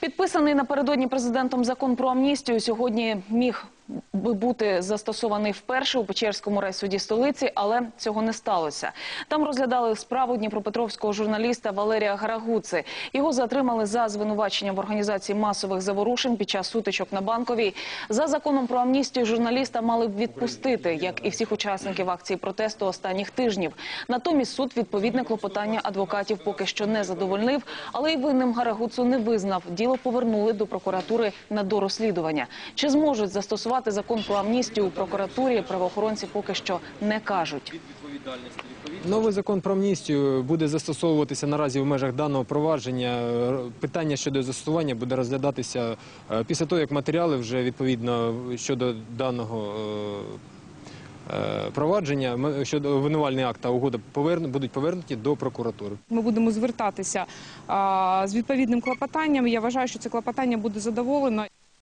Підписаний напередодні президентом закон про амністію. Сьогодні міг бути застосований вперше у Печерському райсуді столиці, але цього не сталося. Там розглядали справу дніпропетровського журналіста Валерія Гарагуци. Його затримали за звинувачення в організації масових заворушень під час сутичок на банковій. За законом про амністію журналіста мали б відпустити, як і всіх учасників акції протесту останніх тижнів. Натомість суд відповідне клопотання адвокатів поки що не задовольнив, але й винним Гарагуцу не визнав. Діло повернули до прокуратури на дорозслідування. Чи зможуть застосувати закон про амністію у прокуратурі? Правоохоронці поки що не кажуть. Новий закон про амністію буде застосовуватися наразі в межах даного провадження. Питання щодо застосування буде розглядатися е, після того, як матеріали вже відповідно щодо даного е, е, провадження, щодо обвинувальний акт та угода поверну- будуть повернуті до прокуратури. Ми будемо звертатися а, з відповідним клопотанням. Я вважаю, що це клопотання буде задоволено.